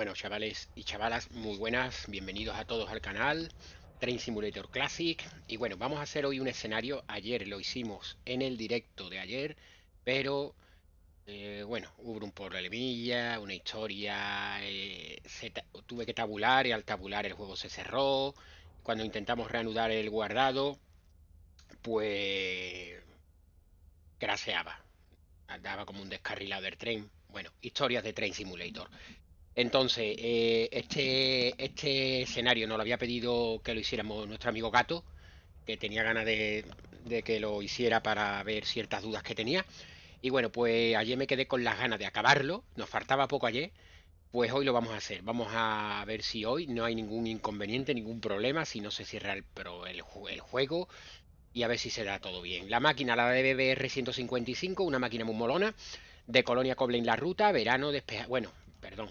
Bueno, chavales y chavalas, muy buenas, bienvenidos a todos al canal Train Simulator Classic. Y bueno, vamos a hacer hoy un escenario. Ayer lo hicimos en el directo de ayer, pero eh, bueno, hubo un problemilla, una historia. Eh, tuve que tabular y al tabular el juego se cerró. Cuando intentamos reanudar el guardado, pues craseaba. Andaba como un descarrilado del tren. Bueno, historias de Train Simulator. Entonces, eh, este, este escenario nos lo había pedido que lo hiciéramos nuestro amigo Gato, que tenía ganas de, que lo hiciera para ver ciertas dudas que tenía. Y bueno, pues ayer me quedé con las ganas de acabarlo, nos faltaba poco ayer, pues hoy lo vamos a hacer. Vamos a ver si hoy no hay ningún inconveniente, ningún problema, si no se cierra el, el, el juego y a ver si se da todo bien. La máquina, la de BBR 155, una máquina muy molona, de Colonia Coblen La Ruta, verano despejado. Bueno, perdón,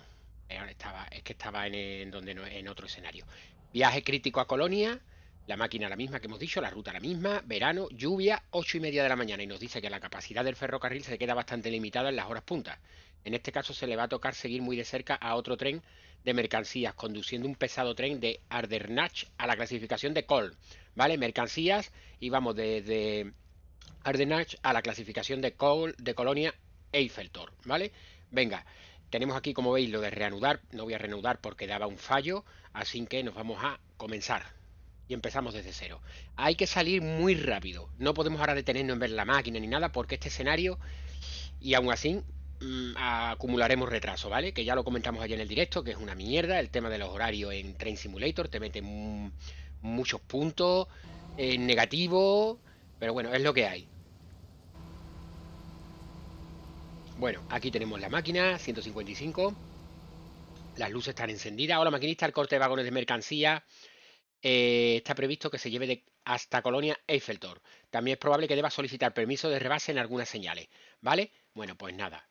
estaba, es que estaba en, donde no, en otro escenario. Viaje crítico a Colonia, la máquina la misma que hemos dicho, la ruta la misma, verano, lluvia, 8 y media de la mañana y nos dice que la capacidad del ferrocarril se queda bastante limitada en las horas puntas. En este caso se le va a tocar seguir muy de cerca a otro tren de mercancías, conduciendo un pesado tren de Ardernach a la clasificación de Col, ¿vale? Mercancías y vamos desde Ardernach a la clasificación de Col de Colonia Eiffeltor, ¿vale? Venga, tenemos aquí, como veis, lo de reanudar. No voy a reanudar porque daba un fallo, así que nos vamos a comenzar. Y empezamos desde cero. Hay que salir muy rápido. No podemos ahora detenernos en ver la máquina ni nada porque este escenario, y aún así, mm, acumularemos retraso, ¿vale? Que ya lo comentamos ayer en el directo, que es una mierda. El tema de los horarios en Train Simulator te mete muchos puntos en negativo, pero bueno, es lo que hay. Bueno, aquí tenemos la máquina, 155. Las luces están encendidas. Hola, maquinista, el corte de vagones de mercancía. Eh, está previsto que se lleve hasta Colonia Eiffeltor. También es probable que deba solicitar permiso de rebase en algunas señales. ¿Vale? Bueno, pues nada.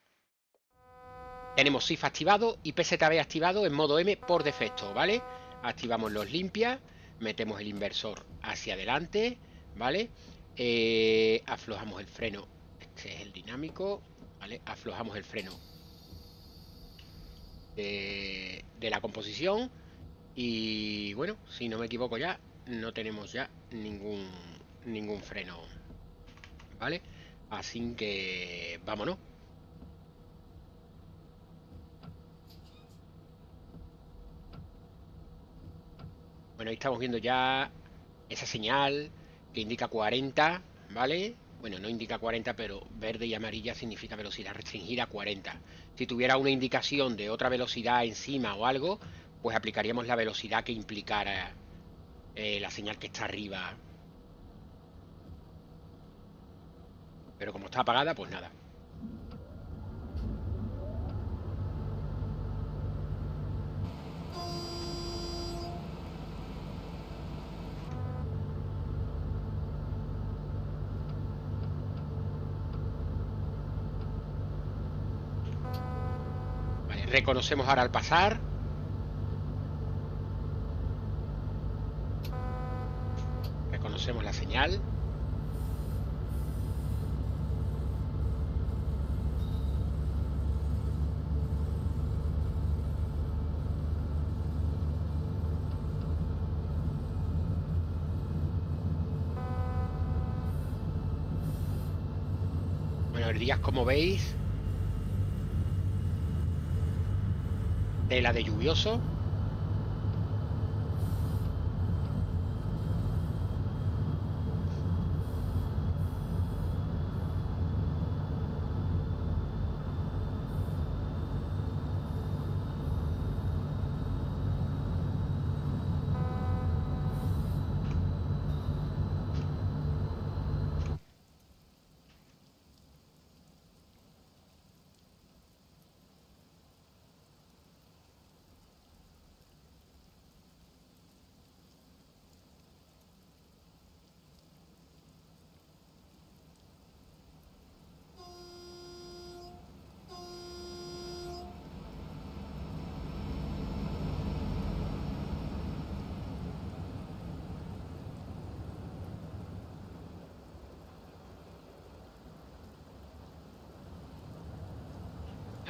Tenemos SIF activado y PZB activado en modo M por defecto, ¿vale? Activamos los limpias, metemos el inversor hacia adelante, ¿vale? Eh, aflojamos el freno, este es el dinámico, Aflojamos el freno de, la composición y bueno, si no me equivoco ya, no tenemos ya ningún, ningún freno, ¿vale? Así que vámonos. Bueno, ahí estamos viendo ya esa señal que indica 40, ¿vale? Bueno, no indica 40, pero verde y amarilla significa velocidad restringida a 40. Si tuviera una indicación de otra velocidad encima o algo, pues aplicaríamos la velocidad que implicara eh, la señal que está arriba. Pero como está apagada, pues nada. Reconocemos ahora al pasar. Reconocemos la señal. Como veis, la de lluvioso.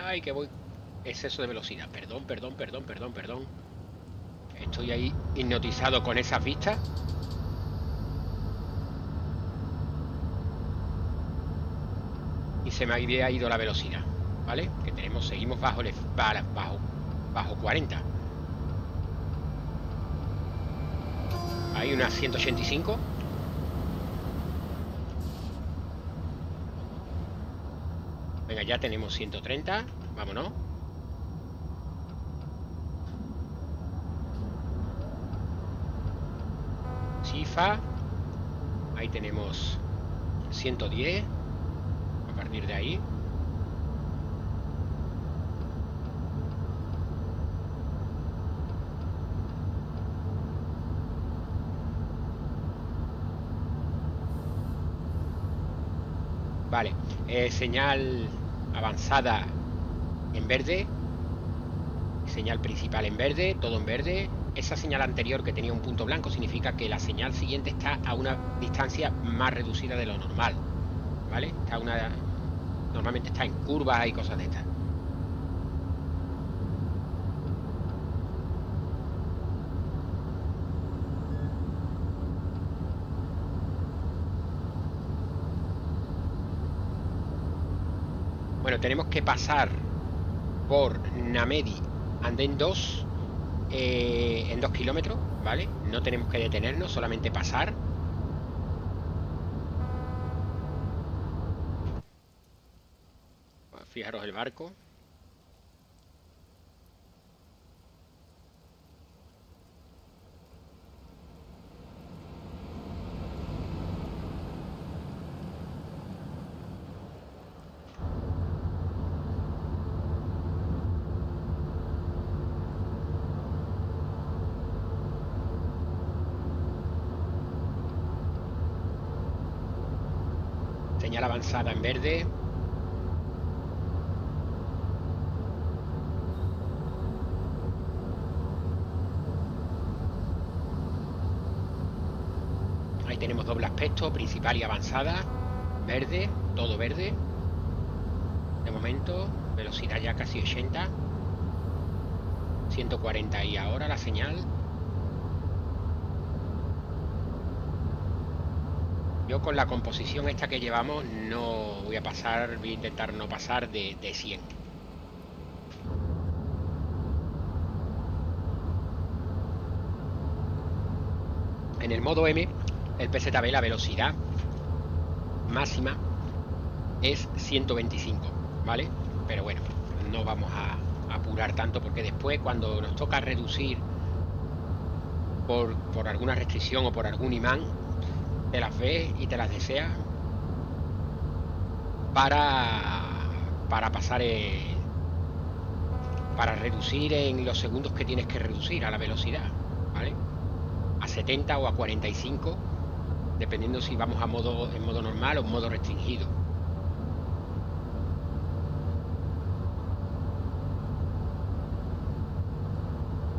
Ay, que voy, exceso de velocidad. Perdón, perdón, perdón, perdón, perdón. Estoy ahí hipnotizado con esas vistas. Y se me había ido la velocidad, ¿vale? Que tenemos, seguimos bajo, bajo, bajo 40. Hay unas 185. Venga, ya tenemos 130. Vámonos. Sifa. Ahí tenemos 110. A partir de ahí. Vale, eh, señal avanzada en verde, señal principal en verde, todo en verde. Esa señal anterior que tenía un punto blanco significa que la señal siguiente está a una distancia más reducida de lo normal, ¿vale? Está una, normalmente está en curvas y cosas de estas. Bueno, tenemos que pasar por Namedi Andén 2 eh, en 2 kilómetros, ¿vale? No tenemos que detenernos, solamente pasar. Fijaros el barco. Avanzada en verde. Ahí tenemos doble aspecto, principal y avanzada. Verde, todo verde. De momento, velocidad ya casi 80. 140 y ahora la señal Yo con la composición esta que llevamos no voy a pasar, voy a intentar no pasar de, 100. En el modo M, el PZB, la velocidad máxima es 125, ¿vale? Pero bueno, no vamos a apurar tanto porque después cuando nos toca reducir por, por alguna restricción o por algún imán, te las ves y te las deseas para, para pasar, para reducir en los segundos que tienes que reducir a la velocidad, ¿vale? A 70 o a 45, dependiendo si vamos a modo, en modo normal o en modo restringido.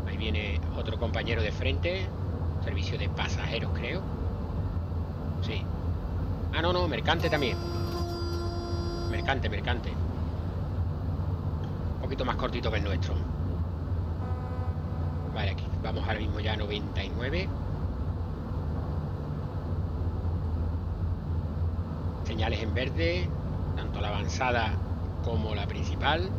Ahí viene otro compañero de frente, servicio de pasajeros creo. Sí. Ah, no, no, mercante también. Mercante, mercante. Un poquito más cortito que el nuestro. Vale, aquí vamos ahora mismo ya a 99. Señales en verde, tanto la avanzada como la principal.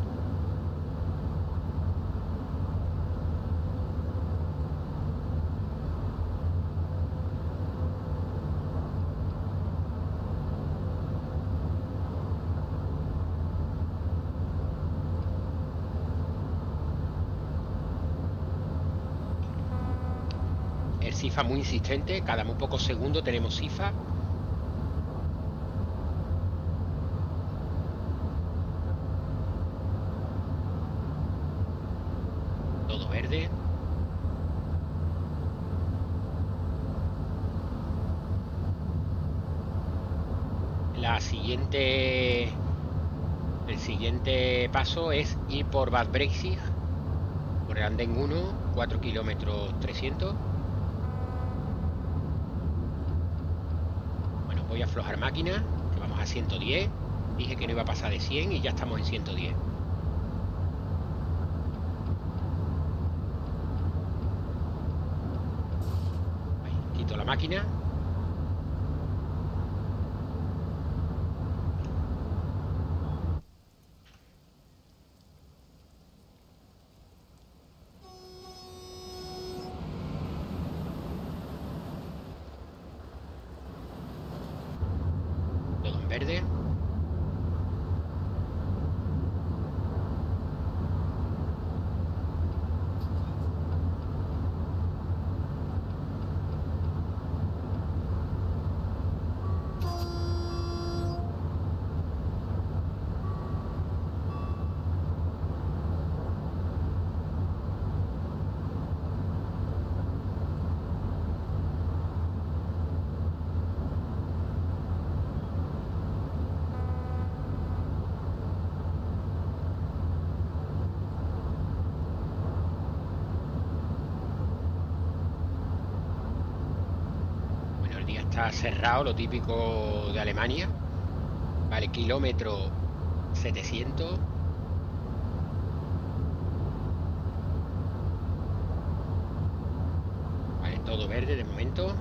CIFA muy insistente, cada muy pocos segundos tenemos CIFA. Todo verde. La siguiente el siguiente paso es ir por Bad Brexit por el andén 1 4 kilómetros 300 a aflojar máquina, que vamos a 110. Dije que no iba a pasar de 100 y ya estamos en 110. Quito la máquina está cerrado, lo típico de Alemania. Vale, kilómetro 700. Vale, todo verde de momento.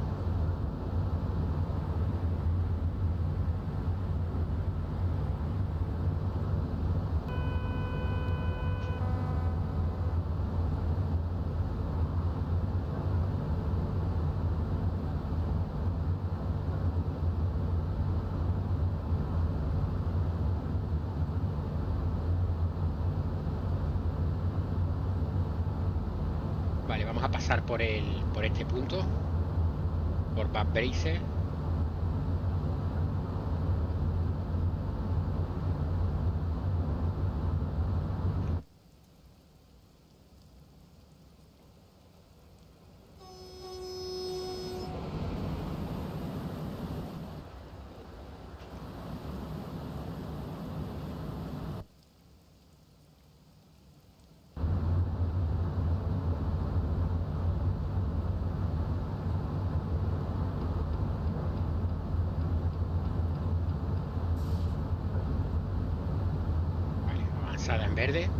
Vale, vamos a pasar por el por este punto. Por Bad Bracer. Vale, avanzada en verde.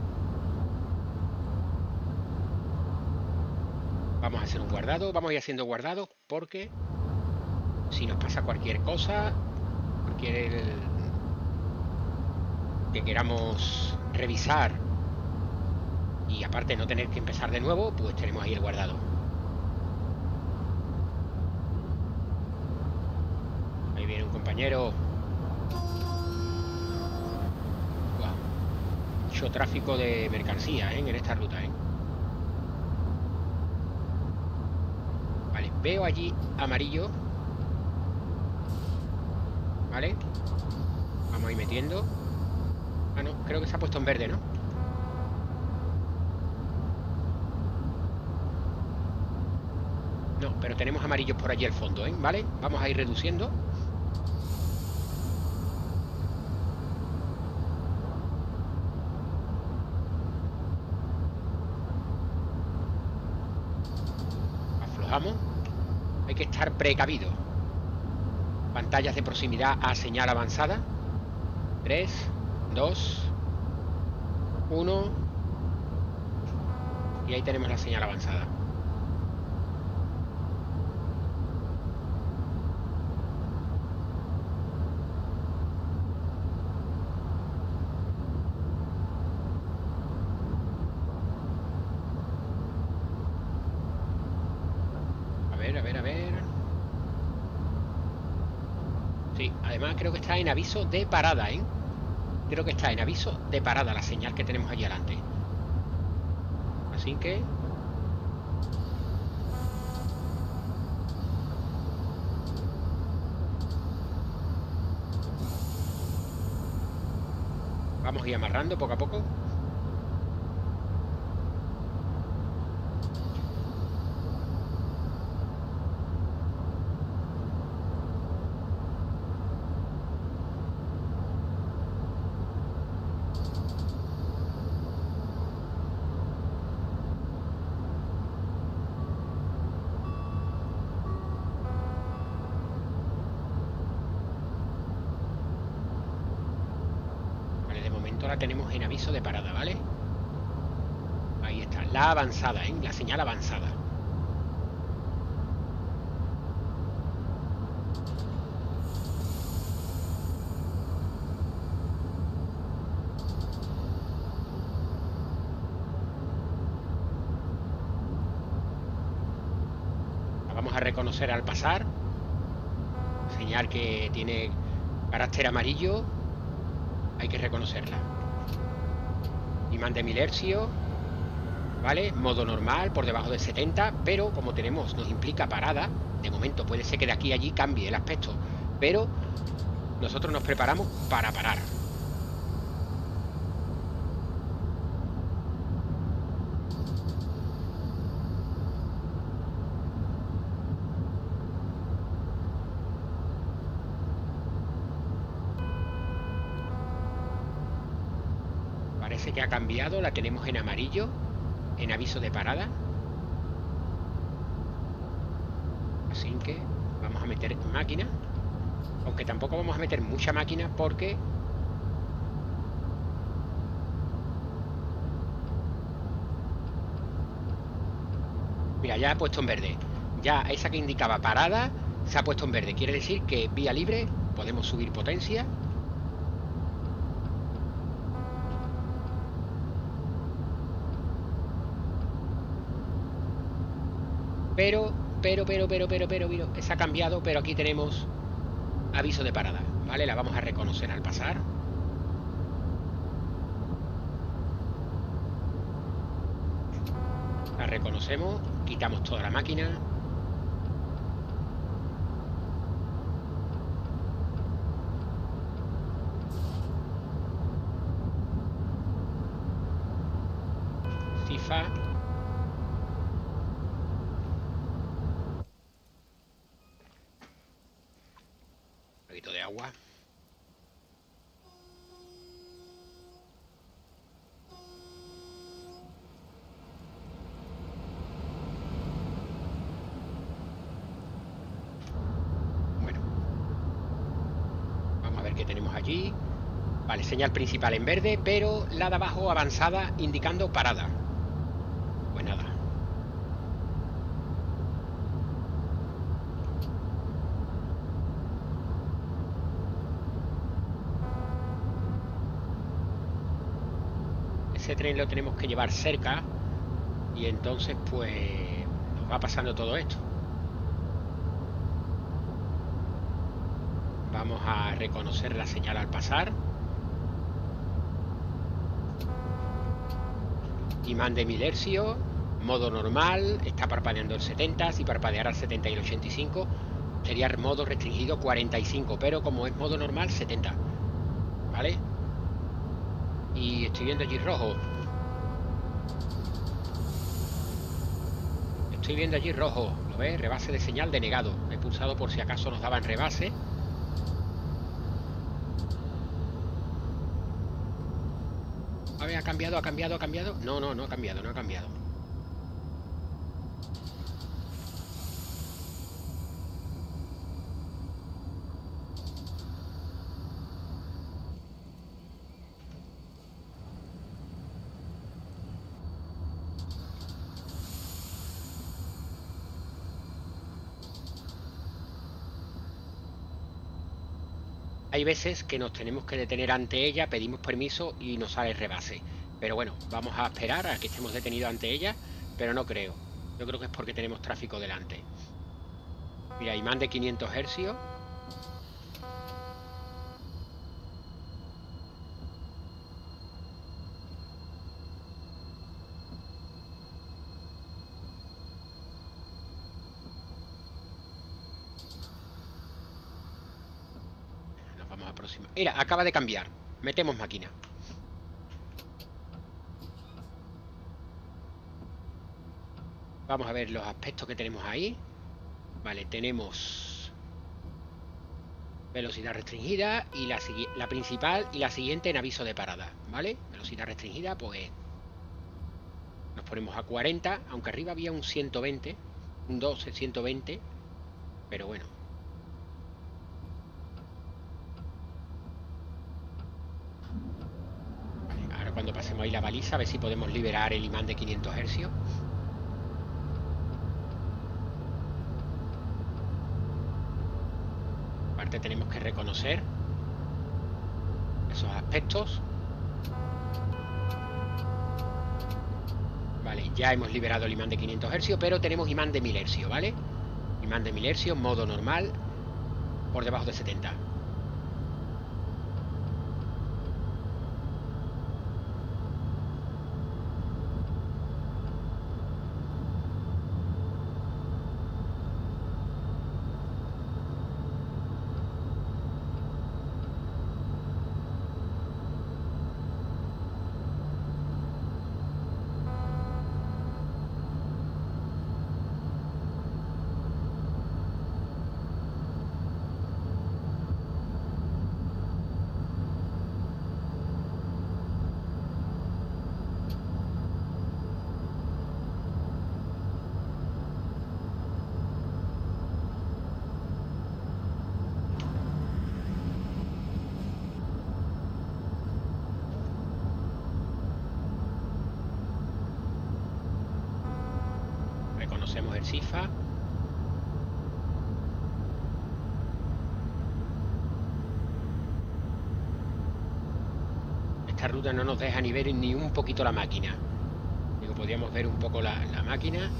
Vamos a hacer un Vamos a ir haciendo guardados porque si nos pasa cualquier cosa, cualquier que queramos revisar y aparte no tener que empezar de nuevo, pues tenemos ahí el guardado. Ahí viene un compañero. Mucho tráfico de mercancía ¿eh? en esta ruta. ¿eh? Vale, veo allí amarillo. Vale. Vamos a ir metiendo. Ah, no, creo que se ha puesto en verde, ¿no? No, pero tenemos amarillos por allí al fondo, ¿eh? ¿Vale? Vamos a ir reduciendo. Aflojamos. Hay que estar precavido. Pantallas de proximidad a señal avanzada. 3, 2, 1. Y ahí tenemos la señal avanzada. A ver, a ver, a ver. Sí, además creo que está en aviso de parada, ¿eh? Creo que está en aviso de parada la señal que tenemos allí adelante. Así que... Vamos a ir amarrando poco a poco. Vale, de momento la tenemos en aviso de parada, ¿vale? Ahí está, la avanzada, ¿eh? La señal avanzada. Vamos a reconocer al pasar. Señal que tiene carácter amarillo. Hay que reconocerla. Imán de Milercio. ¿Vale? Modo normal, por debajo de 70. Pero como tenemos, nos implica parada. De momento puede ser que de aquí a allí cambie el aspecto. Pero nosotros nos preparamos para parar. Parece que ha cambiado, la tenemos en amarillo, en aviso de parada. Así que vamos a meter máquina. Aunque tampoco vamos a meter mucha máquina porque... Mira, ya ha puesto en verde. Ya esa que indicaba parada se ha puesto en verde. Quiere decir que vía libre podemos subir potencia. Pero, pero, pero, pero, pero, pero, pero, se ha cambiado, pero aquí tenemos aviso de parada, ¿vale? La vamos a reconocer al pasar. La reconocemos, quitamos toda la máquina. CIFA de agua. Bueno. Vamos a ver qué tenemos allí. Vale, señal principal en verde, pero la de abajo avanzada indicando parada. Pues nada. ese tren lo tenemos que llevar cerca y entonces pues nos va pasando todo esto. Vamos a reconocer la señal al pasar. Imán de Milercio, modo normal, está parpadeando el 70, si parpadeara el 70 y el 85 sería modo restringido 45, pero como es modo normal 70. ¿Vale? Y estoy viendo allí rojo. Estoy viendo allí rojo. ¿Lo ves? Rebase de señal denegado. He pulsado por si acaso nos daban rebase. A ver, ¿ha cambiado? ¿Ha cambiado? ¿Ha cambiado? No, no, no ha cambiado, no ha cambiado. Hay veces que nos tenemos que detener ante ella, pedimos permiso y nos sale rebase. Pero bueno, vamos a esperar a que estemos detenidos ante ella, pero no creo. Yo creo que es porque tenemos tráfico delante. Mira, imán de 500 hercios. Mira, acaba de cambiar. Metemos máquina. Vamos a ver los aspectos que tenemos ahí. Vale, tenemos velocidad restringida y la, principal y la siguiente en aviso de parada. ¿Vale? Velocidad restringida, pues nos ponemos a 40, aunque arriba había un 120, un 12, 120, pero bueno, cuando pasemos ahí la baliza, a ver si podemos liberar el imán de 500 hercios. Tenemos que reconocer esos aspectos. Vale, ya hemos liberado el imán de 500 hercios, pero tenemos imán de 1000 hercios, ¿vale? imán de 1000 hercios, modo normal, por debajo de 70. Reconocemos el SIFA. No nos deja ni ver ni un poquito la máquina. Digo, podríamos ver un poco la máquina.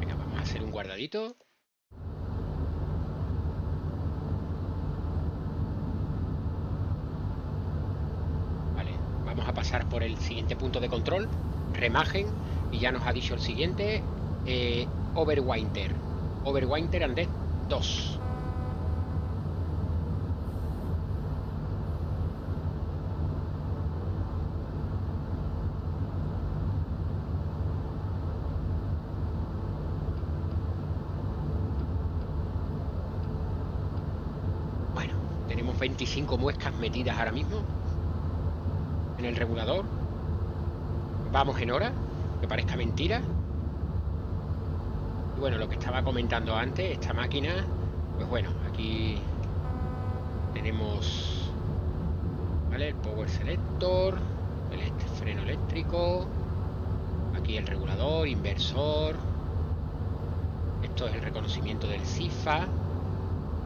Venga, vamos a hacer un guardadito. Vale, vamos a pasar por el siguiente punto de control, remagen, y ya nos ha dicho el siguiente, eh, Overwinter. Overwinter Andes 2. Bueno, tenemos 25 muescas metidas ahora mismo en el regulador. Vamos en hora, que parezca mentira. Y bueno, lo que estaba comentando antes, esta máquina, pues bueno, aquí tenemos ¿vale? el power selector, el este freno eléctrico, aquí el regulador, inversor. Esto es el reconocimiento del CIFA,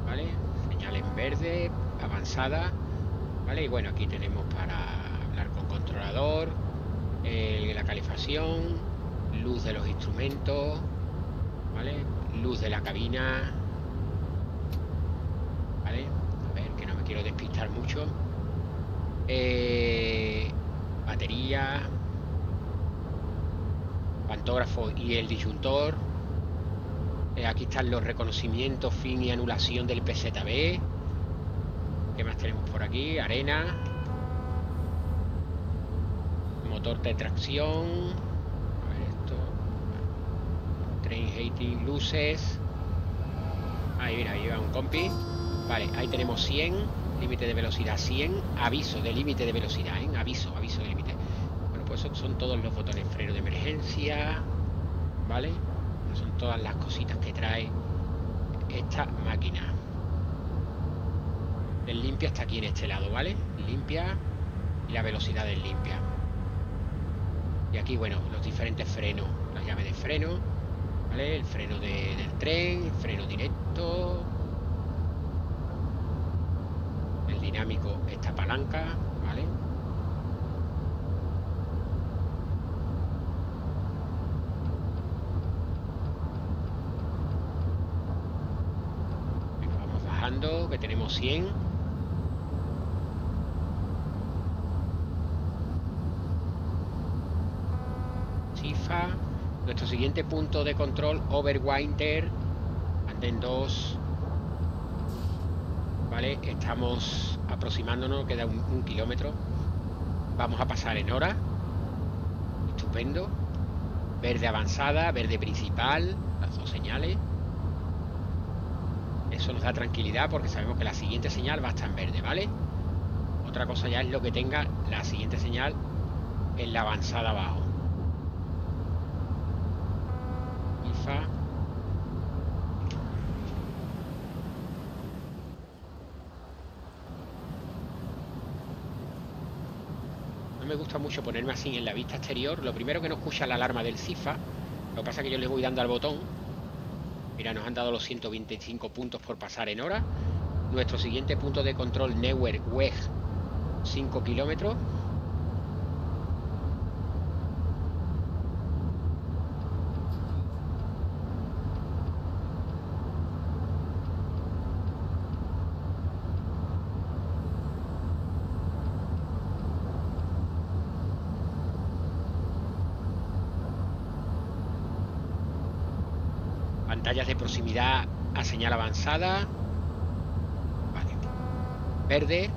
¿vale? Señal en verde, avanzada, ¿vale? Y bueno, aquí tenemos para hablar con controlador, eh, la calefacción, luz de los instrumentos, ¿vale? Luz de la cabina, ¿vale? A ver, que no me quiero despistar mucho. Eh, batería, pantógrafo y el disyuntor. Eh, aquí están los reconocimientos, fin y anulación del PZB. ¿Qué más tenemos por aquí? Arena. Motor de tracción. A ver esto. Train hating luces. Ahí mira, ahí va un compi. Vale, ahí tenemos 100. Límite de velocidad 100. Aviso de límite de velocidad, ¿eh? Aviso, aviso de límite. Bueno, pues son, son todos los botones. Freno de emergencia. ¿Vale? Son todas las cositas que trae esta máquina. El limpia está aquí en este lado, ¿vale? Limpia y la velocidad del limpia. Y aquí, bueno, los diferentes frenos. La llave de freno, ¿vale? El freno de- del tren, freno directo. El dinámico, esta palanca, ¿vale? Venga, vamos bajando, que tenemos 100. Chifa. Nuestro siguiente punto de control, Overwinter. Anden 2. Vale, estamos aproximándonos, queda un, un kilómetro. Vamos a pasar en hora. Estupendo. Verde avanzada, verde principal, las dos señales. Eso nos da tranquilidad porque sabemos que la siguiente señal va a estar en verde, ¿vale? Otra cosa ya es lo que tenga la siguiente señal en la avanzada abajo. IFA. No gusta mucho ponerme así en la vista exterior. Lo primero que no escucha la alarma del CIFA. Lo que pasa que yo le voy dando al botón. Mira, nos han dado los 125 puntos por pasar en hora. Nuestro siguiente punto de control, Neuer Weg, 5 kilómetros. Pantallas de proximidad a señal avanzada. Vale. Verde.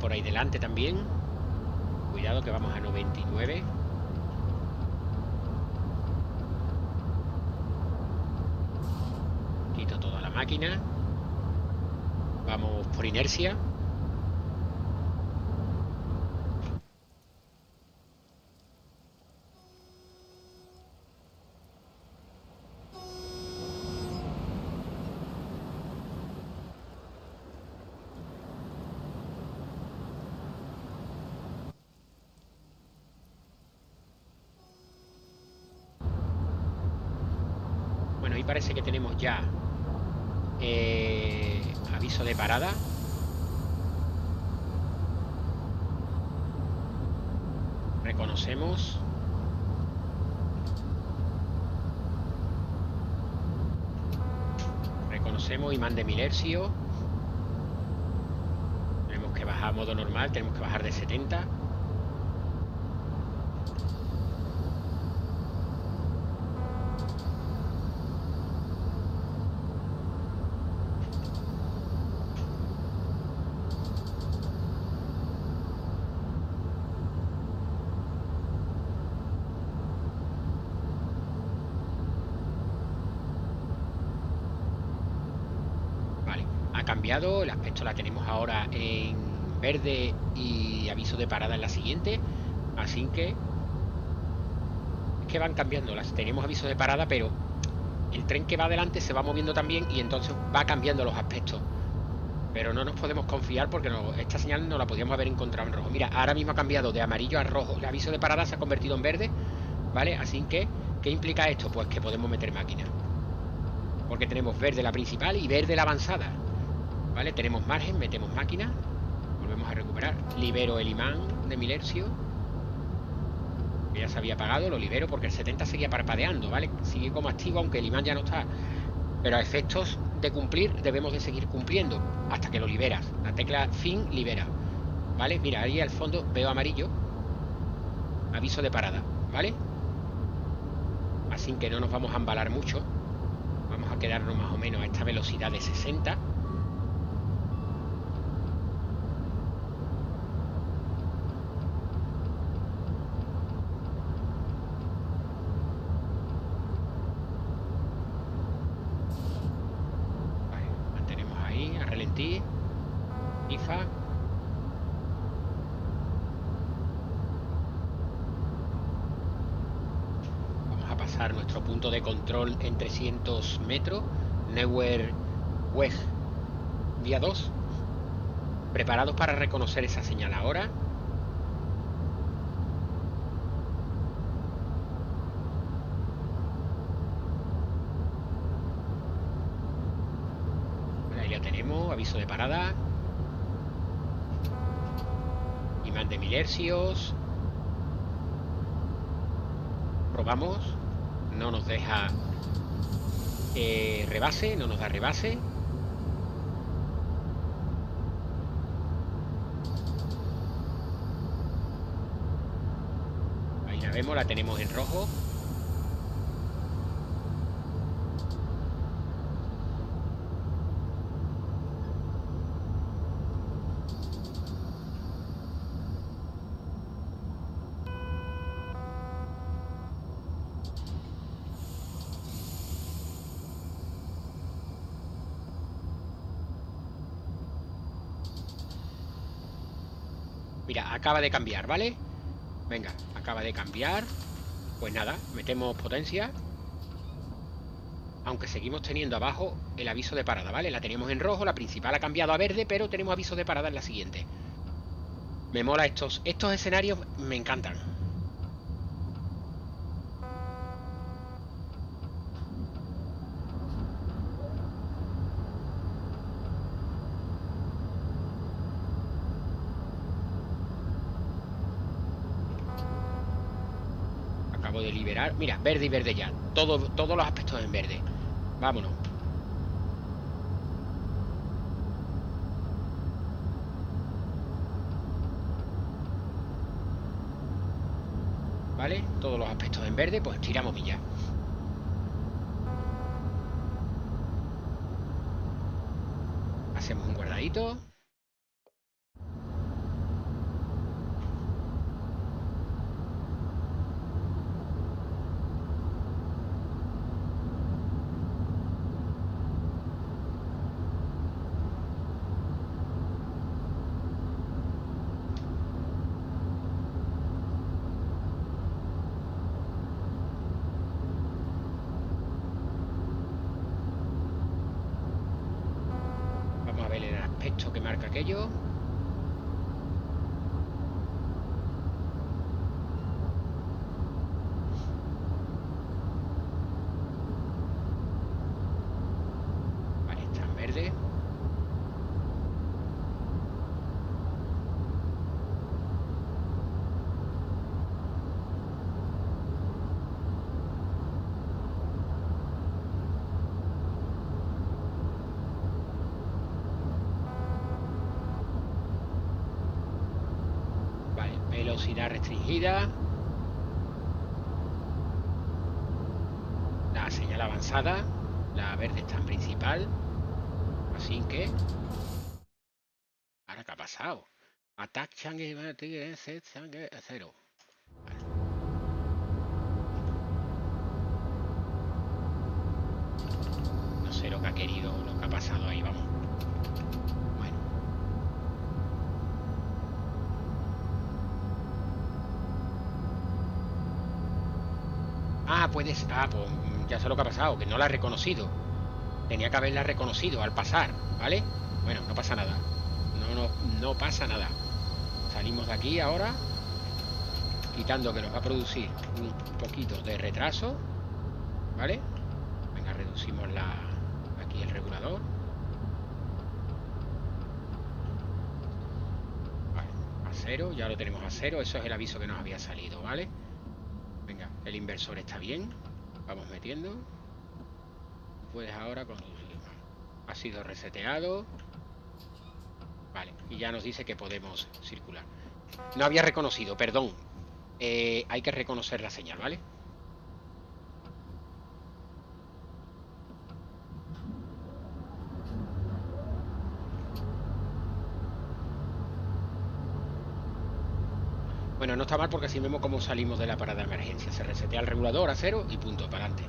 Por ahí delante también. Cuidado que vamos a 99. Quito toda la máquina. Vamos por inercia. Bueno, ahí parece que tenemos ya eh, aviso de parada. Reconocemos. Reconocemos Tenemos que bajar a modo normal, tenemos que bajar de 70. Vale, ha cambiado, el aspecto la tenemos ahora en verde y aviso de parada en la siguiente, así que es que van cambiando, las tenemos aviso de parada, pero el tren que va adelante se va moviendo también y entonces va cambiando los aspectos. Pero no nos podemos confiar porque no- esta señal no la podíamos haber encontrado en rojo. Mira, ahora mismo ha cambiado de amarillo a rojo. El aviso de parada se ha convertido en verde, ¿vale? Así que, ¿qué implica esto? Pues que podemos meter máquina. Porque tenemos verde la principal y verde la avanzada. ¿Vale? Tenemos margen, metemos máquina. Volvemos a recuperar. Libero el imán de Milercio. Que ya se había apagado, lo libero porque el 70 seguía parpadeando, ¿vale? Sigue como activo, aunque el imán ya no está. Pero a efectos de cumplir, debemos de seguir cumpliendo hasta que lo liberas. La tecla fin libera. ¿Vale? Mira, ahí al fondo veo amarillo. Aviso de parada, ¿vale? Así que no nos vamos a embalar mucho. Vamos a quedarnos más o menos a esta velocidad de 60. Vale, mantenemos ahí, a relentí. IFA. Vamos a pasar nuestro punto de control en 300 metros. Neuer Weg día 2. Preparados para reconocer esa señal ahora. Ahí la tenemos, aviso de parada. Imán de mil hercios. Probamos. No nos deja eh, rebase, no nos da rebase. Ahí la vemos, la tenemos en rojo. Mira, acaba de cambiar, ¿vale? Venga, acaba de cambiar. Pues nada, metemos potencia. Aunque seguimos teniendo abajo el aviso de parada, ¿vale? La teníamos en rojo, la principal ha cambiado a verde, pero tenemos aviso de parada en la siguiente. Me mola estos. Estos escenarios me encantan. Mira, verde y verde ya. Todo, todos los aspectos en verde. Vámonos. ¿Vale? Todos los aspectos en verde, pues tiramos ya. Hacemos un guardadito. aquello. Vale, está en verde. velocidad restringida. La señal avanzada. La verde está en principal. Así que... Ahora, ¿qué ha pasado? Attack Chang'e cero. No sé lo que ha querido, lo que ha pasado ahí, vamos. Ah, puedes. Ah, pues ya sé lo que ha pasado, que no la ha reconocido. Tenía que haberla reconocido al pasar, ¿vale? Bueno, no pasa nada. No, no, no pasa nada. Salimos de aquí ahora. Quitando que nos va a producir un poquito de retraso. ¿Vale? Venga, reducimos la aquí el regulador. Vale, a cero, ya lo tenemos a cero. Eso es el aviso que nos había salido, ¿vale? El inversor está bien. Vamos metiendo. Puedes ahora conducir. Ha sido reseteado. Vale, y ya nos dice que podemos circular. No había reconocido, perdón. Eh, hay que reconocer la señal, ¿vale? Bueno, no está mal porque así vemos cómo salimos de la parada de emergencia. Se resetea el regulador a cero y punto, para adelante.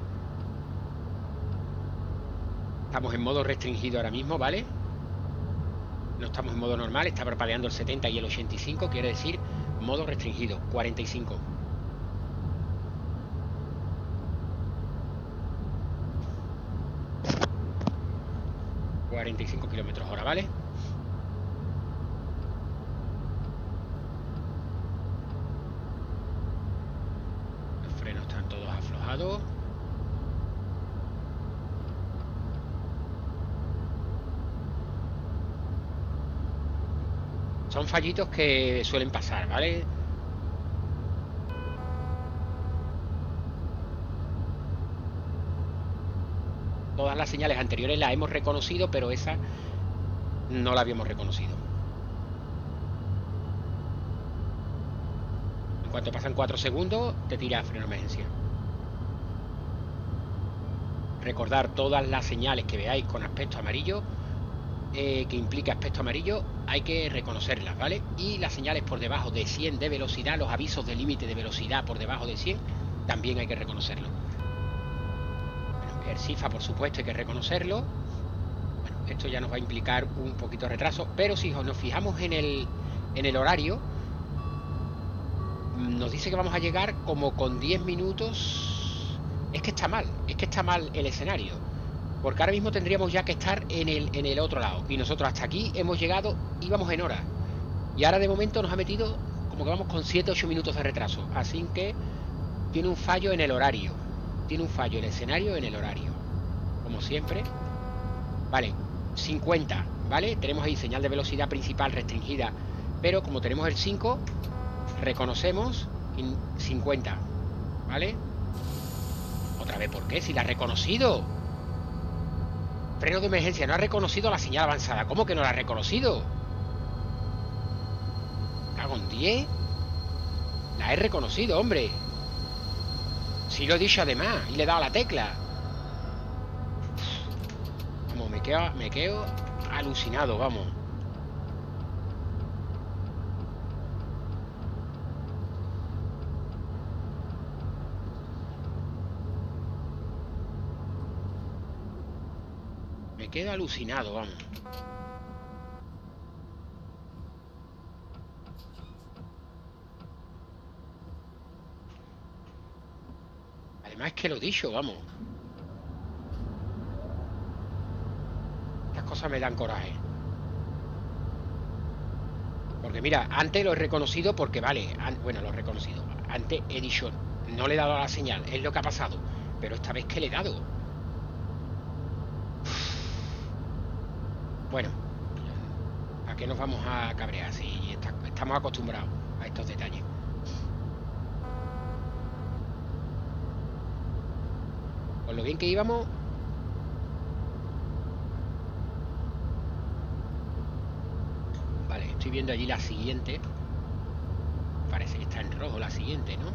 Estamos en modo restringido ahora mismo, ¿vale? No estamos en modo normal, está parpadeando el 70 y el 85, quiere decir modo restringido, 45. ...45 kilómetros hora, ¿vale? Son fallitos que suelen pasar, ¿vale? Todas las señales anteriores las hemos reconocido, pero esa no la habíamos reconocido. En cuanto pasan 4 segundos, te tira freno emergencia. Recordar todas las señales que veáis con aspecto amarillo eh, que implica aspecto amarillo hay que reconocerlas, ¿vale? Y las señales por debajo de 100 de velocidad, los avisos de límite de velocidad por debajo de 100, también hay que reconocerlo. Bueno, el CIFA, por supuesto, hay que reconocerlo. Bueno, esto ya nos va a implicar un poquito de retraso, pero si nos fijamos en el, en el horario, nos dice que vamos a llegar como con 10 minutos. Es que está mal, es que está mal el escenario. Porque ahora mismo tendríamos ya que estar en el, en el otro lado. Y nosotros hasta aquí hemos llegado, íbamos en hora. Y ahora de momento nos ha metido como que vamos con 7-8 minutos de retraso. Así que tiene un fallo en el horario. Tiene un fallo el escenario en el horario. Como siempre. Vale, 50, ¿vale? Tenemos ahí señal de velocidad principal restringida. Pero como tenemos el 5, reconocemos 50, ¿vale? Otra vez, ¿por qué? Si la ha reconocido. Freno de emergencia, no ha reconocido la señal avanzada. ¿Cómo que no la ha reconocido? Cago en 10. La he reconocido, hombre. Si lo he dicho además y le he dado la tecla. Como me quedo, me quedo alucinado, vamos. Me quedo alucinado, vamos. Además que lo dicho, vamos. Estas cosas me dan coraje. Porque mira, antes lo he reconocido porque vale, bueno, lo he reconocido. Antes he dicho, no le he dado la señal, es lo que ha pasado. Pero esta vez que le he dado. Bueno, ¿a qué nos vamos a cabrear si estamos acostumbrados a estos detalles? Con lo bien que íbamos Vale, estoy viendo allí la siguiente Parece que está en rojo la siguiente, ¿no?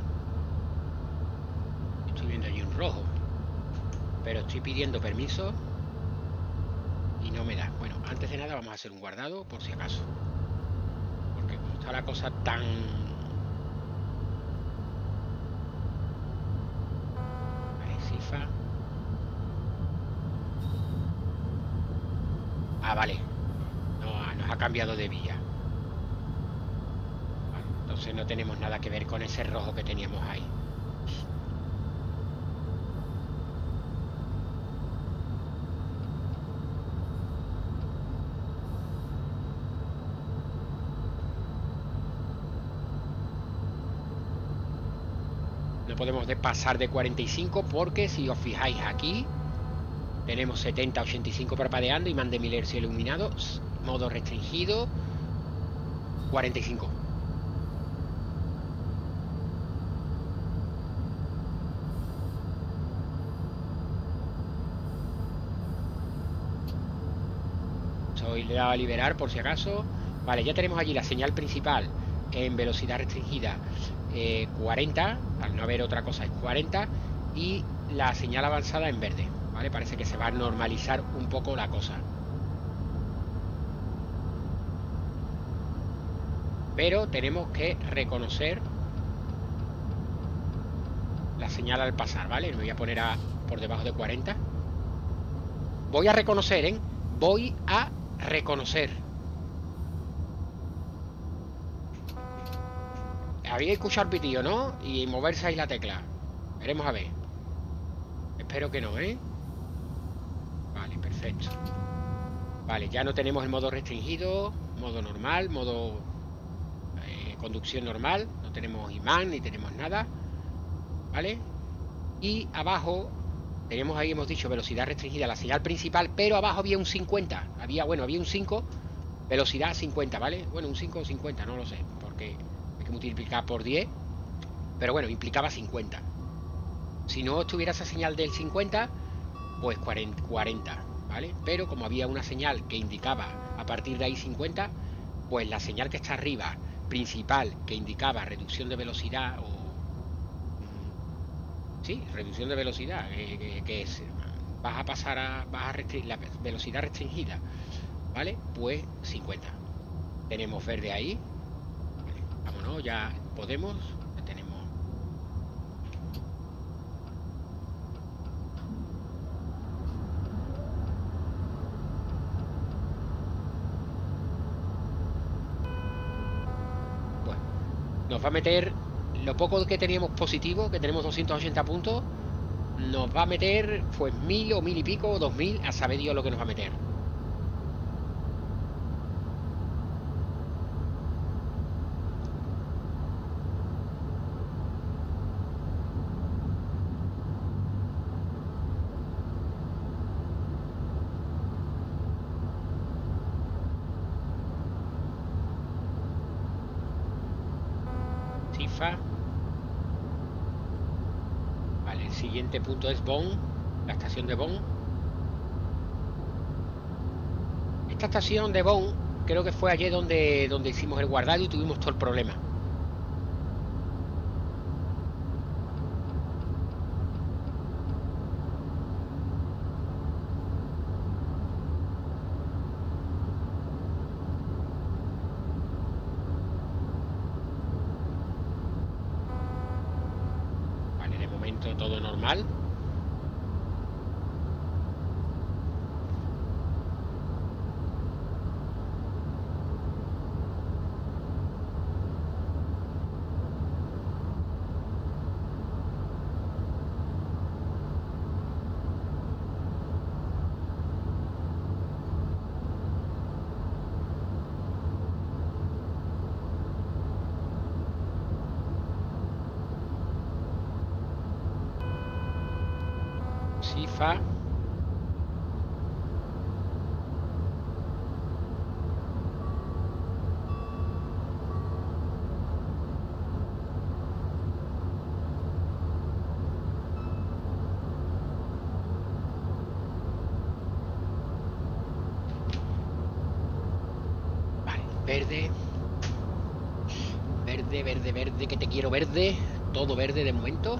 Estoy viendo allí un rojo Pero estoy pidiendo permiso Y no me da Bueno, antes de nada vamos a hacer un guardado Por si acaso Porque está la cosa tan Ah, vale. No, nos ha cambiado de vía. entonces no tenemos nada que ver con ese rojo que teníamos ahí. Podemos pasar de 45 porque si os fijáis aquí tenemos 70, 85 parpadeando y de 1000 Hz iluminado. Modo restringido. 45. Soy le a liberar por si acaso. Vale, ya tenemos allí la señal principal en velocidad restringida 40, eh, al no haber otra cosa es 40 y la señal avanzada en verde. Parece que se va a normalizar un poco la cosa. Pero tenemos que reconocer la señal al pasar, ¿vale? Me voy a poner a, por debajo de 40. Voy a reconocer, ¿eh? Voy a reconocer. Había escuchado ¿no? Y moverse ahí la tecla. Veremos a ver. Espero que no, ¿eh? Perfecto. Vale, ya no tenemos el modo restringido, modo normal, modo eh, conducción normal. No tenemos imán ni tenemos nada. ¿Vale? Y abajo tenemos ahí, hemos dicho, velocidad restringida, la señal principal, pero abajo había un 50. Había, bueno, había un 5, velocidad 50, ¿vale? Bueno, un 5 o 50, no lo sé, porque multiplicar por 10. Pero bueno, implicaba 50. Si no estuviera esa señal del 50, pues 40. 40 pero como había una señal que indicaba a partir de ahí 50, pues la señal que está arriba, principal, que indicaba reducción de velocidad o... Mm, sí, reducción de velocidad, que, es... Vas a pasar a... Vas a la velocidad restringida, ¿vale? Pues 50. Tenemos verde ahí. Vámonos, ya podemos nos va a meter lo poco que teníamos positivo, que tenemos 280 puntos, nos va a meter pues mil o mil y pico, dos mil, a saber Dios lo que nos va a meter. Vale, el siguiente punto es Bonn, la estación de Bonn. Esta estación de Bonn creo que fue allí donde, donde hicimos el guardado y tuvimos todo el problema. Verde. Verde, verde, verde, que te quiero verde. Todo verde de momento.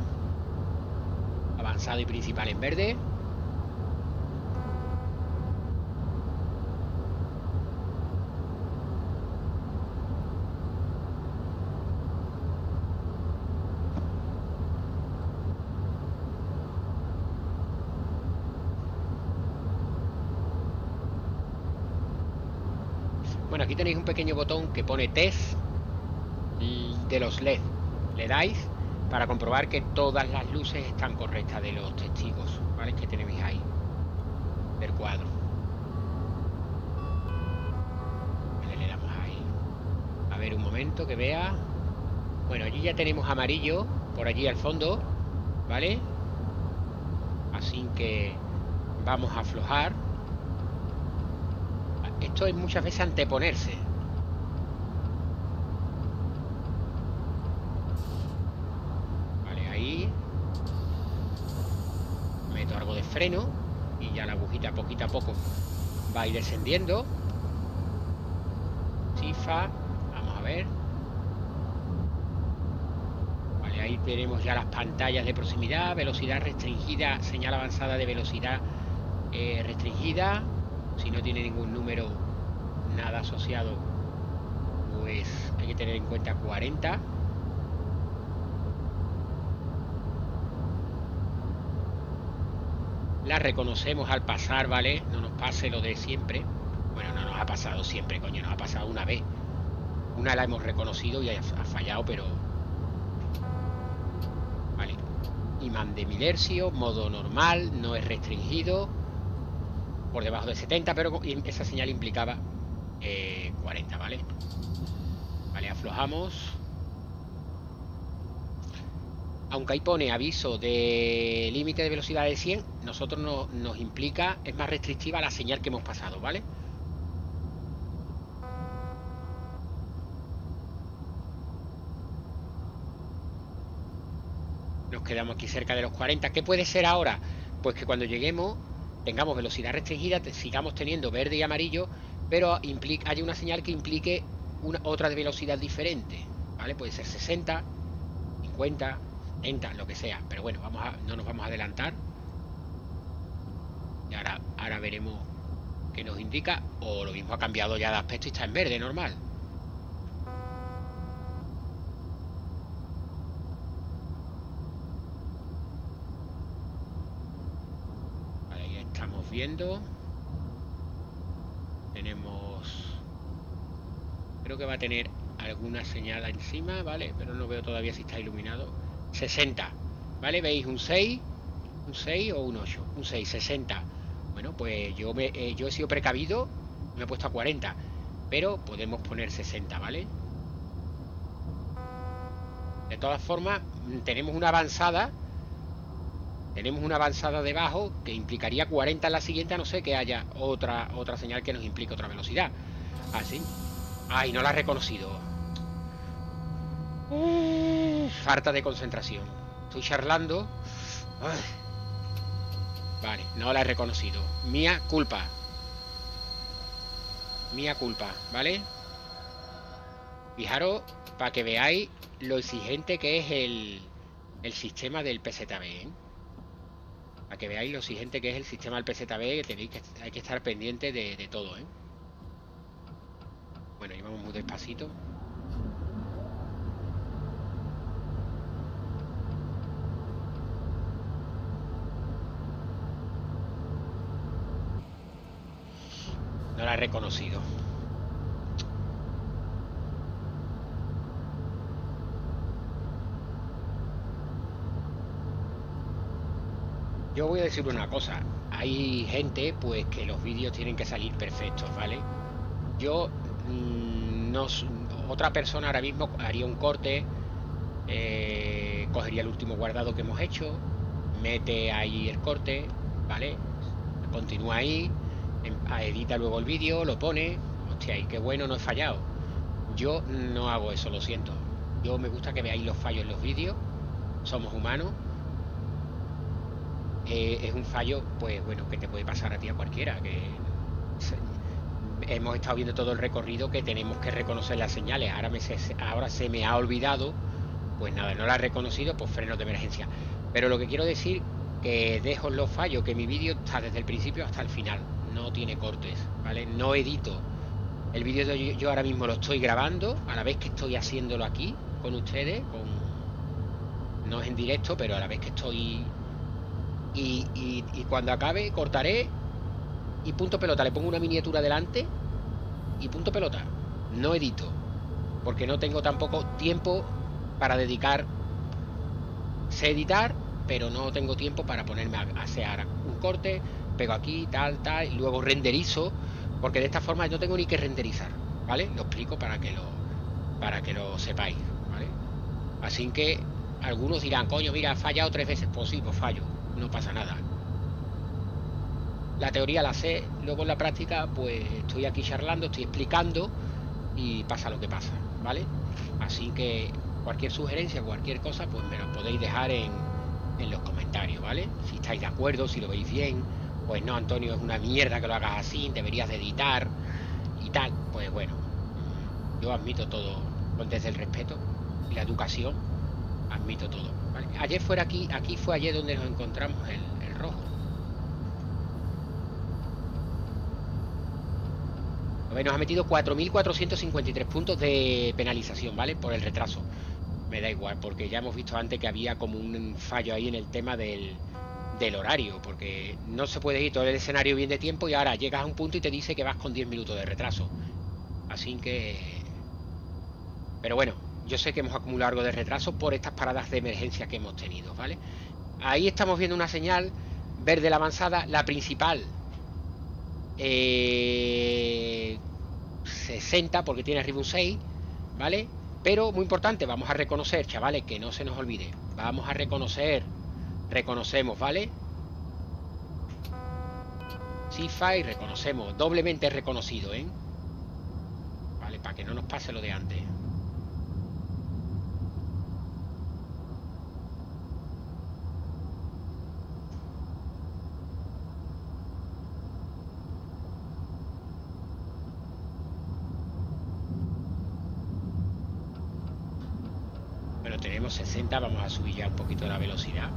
Y principal en verde. aquí tenéis un pequeño botón que pone test de los LED. Le dais para comprobar que todas las luces están correctas de los testigos, ¿vale? Que tenéis ahí del cuadro. le damos ahí. A ver un momento que vea. Bueno, allí ya tenemos amarillo por allí al fondo, ¿vale? Así que vamos a aflojar esto es muchas veces anteponerse. Vale, ahí. Meto algo de freno y ya la agujita poquito a poco va a ir descendiendo. Chifa, vamos a ver. Vale, ahí tenemos ya las pantallas de proximidad, velocidad restringida, señal avanzada de velocidad eh, restringida si no tiene ningún número nada asociado pues hay que tener en cuenta 40 la reconocemos al pasar vale no nos pase lo de siempre bueno no nos ha pasado siempre coño nos ha pasado una vez una la hemos reconocido y ha fallado pero vale imán de mil hercios modo normal no es restringido por debajo de 70, pero esa señal implicaba 40, eh, ¿vale? Vale, aflojamos. Aunque ahí pone aviso de límite de velocidad de 100, nosotros no, nos implica, es más restrictiva la señal que hemos pasado, ¿vale? Nos quedamos aquí cerca de los 40. ¿Qué puede ser ahora? Pues que cuando lleguemos tengamos velocidad restringida, sigamos teniendo verde y amarillo, pero implica, hay una señal que implique una, otra de velocidad diferente, ¿vale? Puede ser 60, 50, 30, lo que sea, pero bueno, vamos a, no nos vamos a adelantar. Y ahora, ahora veremos qué nos indica, o lo mismo ha cambiado ya de aspecto y está en verde, normal. viendo. Tenemos... Creo que va a tener alguna señal encima, ¿vale? Pero no veo todavía si está iluminado. 60, ¿vale? ¿Veis un 6? ¿Un 6 o un 8? Un 6, 60. Bueno, pues yo, me, eh, yo he sido precavido, me he puesto a 40, pero podemos poner 60, ¿vale? De todas formas, tenemos una avanzada tenemos una avanzada debajo que implicaría 40 en la siguiente, a no sé que haya otra, otra señal que nos implique otra velocidad. Así. Ah, Ay, no la he reconocido. falta de concentración. Estoy charlando. Vale, no la he reconocido. Mía culpa. Mía culpa, ¿vale? Fijaros para que veáis lo exigente que es el, el sistema del PZB, ¿eh? Para que veáis lo exigente que es el sistema del PZB, que tenéis que, hay que estar pendiente de, todo, ¿eh? Bueno, íbamos muy despacito. Reconocido. Yo voy a decir una cosa. Hay gente, pues, que los vídeos tienen que salir perfectos, ¿vale? Yo, mm, no, otra persona ahora mismo haría un corte, eh, cogería el último guardado que hemos hecho, mete ahí el corte, ¿vale? Continúa ahí, edita luego el vídeo, lo pone, hostia, y qué bueno, no he fallado. Yo no hago eso, lo siento. Yo me gusta que veáis los fallos en los vídeos, somos humanos eh, es un fallo, pues bueno, que te puede pasar a ti a cualquiera. Que hemos estado viendo todo el recorrido que tenemos que reconocer las señales. Ahora, me se, ahora se me ha olvidado, pues nada, no la he reconocido, pues frenos de emergencia. Pero lo que quiero decir que dejo los fallos, que mi vídeo está desde el principio hasta el final, no tiene cortes, ¿vale? No edito. El vídeo yo, yo ahora mismo lo estoy grabando, a la vez que estoy haciéndolo aquí con ustedes, con no es en directo, pero a la vez que estoy y, cuando acabe cortaré y punto pelota. Le pongo una miniatura delante y punto pelota. No edito. Porque no tengo tampoco tiempo para dedicar. Sé editar, pero no tengo tiempo para ponerme a, hacer un corte. Pego aquí, tal, tal. Y luego renderizo. Porque de esta forma no tengo ni que renderizar. ¿Vale? Lo explico para que lo, para que lo sepáis. ¿Vale? Así que algunos dirán, coño, mira, ha fallado tres veces. Pues sí, pues fallo no pasa nada. La teoría la sé, luego en la práctica pues estoy aquí charlando, estoy explicando y pasa lo que pasa, ¿vale? Así que cualquier sugerencia, cualquier cosa, pues me lo podéis dejar en, en los comentarios, ¿vale? Si estáis de acuerdo, si lo veis bien, pues no, Antonio, es una mierda que lo hagas así, deberías de editar y tal, pues bueno, yo admito todo desde el respeto y la educación, admito todo. Ayer fue aquí, aquí fue ayer donde nos encontramos el, rojo. nos ha metido 4.453 puntos de penalización, ¿vale? Por el retraso. Me da igual, porque ya hemos visto antes que había como un fallo ahí en el tema del, del horario, porque no se puede ir todo el escenario bien de tiempo y ahora llegas a un punto y te dice que vas con 10 minutos de retraso. Así que... Pero bueno, yo sé que hemos acumulado algo de retraso por estas paradas de emergencia que hemos tenido, ¿vale? Ahí estamos viendo una señal verde la avanzada, la principal 60 eh, porque tiene arriba un 6, ¿vale? Pero muy importante, vamos a reconocer, chavales, que no se nos olvide. Vamos a reconocer, reconocemos, ¿vale? y reconocemos, doblemente reconocido, ¿eh? Vale, para que no nos pase lo de antes. tenemos 60, vamos a subir ya un poquito la velocidad.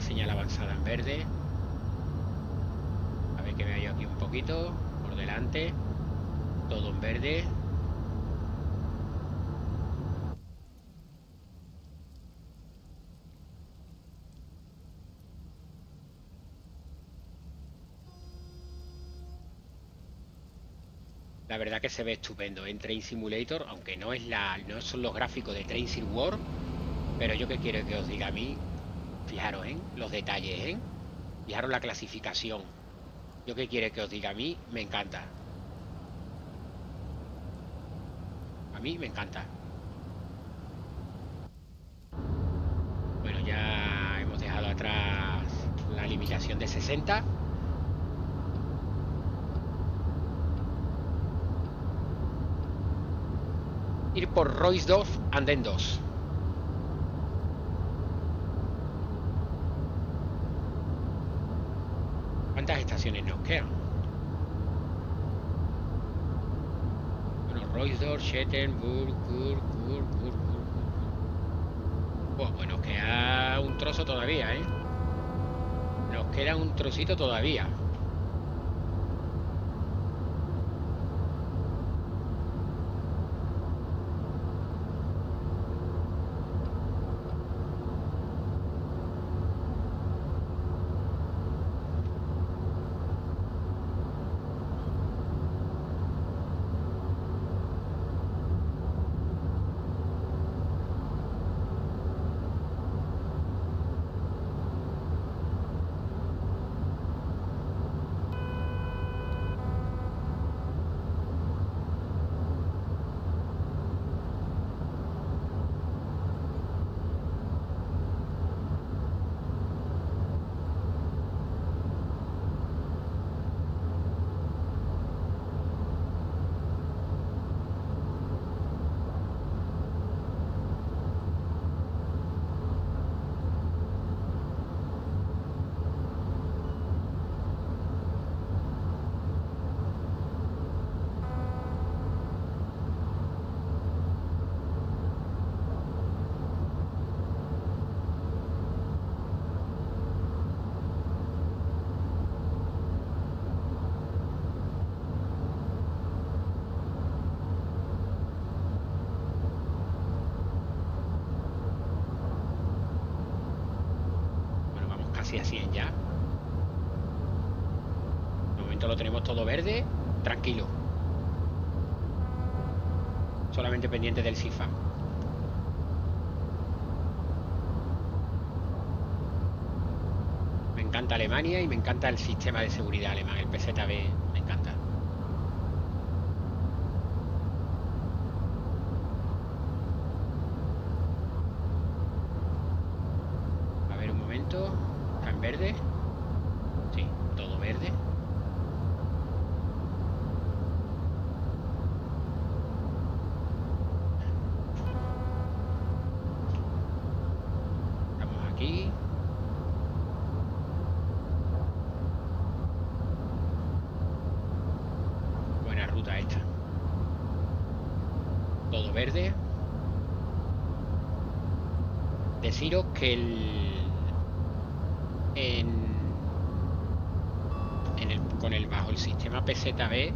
señal avanzada en verde. A ver que me yo aquí un poquito por delante. Todo en verde. La verdad que se ve estupendo en Train Simulator, aunque no es la no son los gráficos de Train Sim World, pero yo que quiero que os diga a mí, fijaros en los detalles, ¿eh? Fijaros la clasificación. Yo que quiere que os diga a mí, me encanta. A mí me encanta. Bueno, ya hemos dejado atrás la limitación de 60. Ir por Royce 2, Anden 2. Nos quedan? Bueno, Roysdorf, Schettenburg, Burg, Burg, Burg, Burg, pues nos queda un trozo todavía, ¿eh? Nos queda un trocito todavía. Bueno, vamos casi a 100 ya. De momento lo tenemos todo verde, tranquilo. Solamente pendiente del SIFA. Me encanta Alemania y me encanta el sistema de seguridad alemán, el PZB, me encanta. A ver un momento. ¿Está en verde? Sí, todo verde. Estamos aquí. Buena ruta esta. Todo verde. Deciros que el en, el, con el bajo el sistema PZB